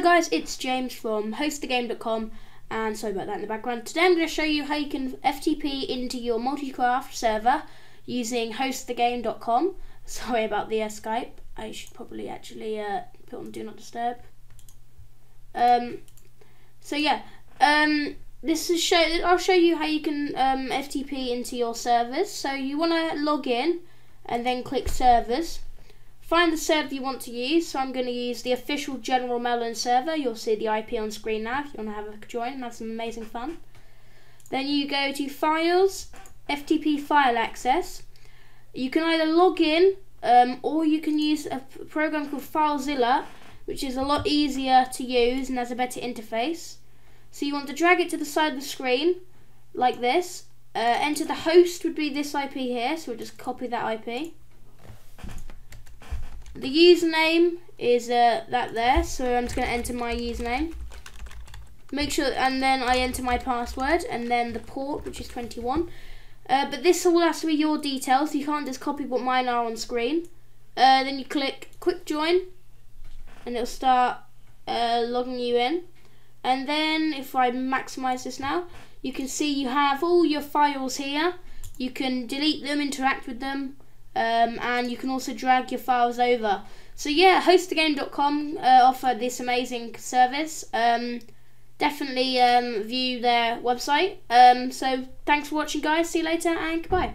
guys, it's James from hostthegame.com and sorry about that in the background. Today I'm going to show you how you can FTP into your Multicraft server using hostthegame.com. Sorry about the uh, Skype. I should probably actually uh, put on Do Not Disturb. Um, so yeah, um, this is show. I'll show you how you can um, FTP into your servers. So you want to log in and then click servers. Find the server you want to use. So I'm going to use the official General Melon server. You'll see the IP on screen now if you want to have a join and have some amazing fun. Then you go to Files, FTP File Access. You can either log in um, or you can use a program called FileZilla, which is a lot easier to use and has a better interface. So you want to drag it to the side of the screen, like this. Uh, enter the host would be this IP here, so we'll just copy that IP. The username is uh, that there, so I'm just going to enter my username. Make sure, and then I enter my password, and then the port, which is 21. Uh, but this all has to be your details, you can't just copy what mine are on screen. Uh, then you click quick join, and it'll start uh, logging you in. And then if I maximize this now, you can see you have all your files here. You can delete them, interact with them, um, and you can also drag your files over. So yeah, hostthegame.com uh, offer this amazing service. Um, definitely um, view their website. Um, so thanks for watching guys, see you later and goodbye.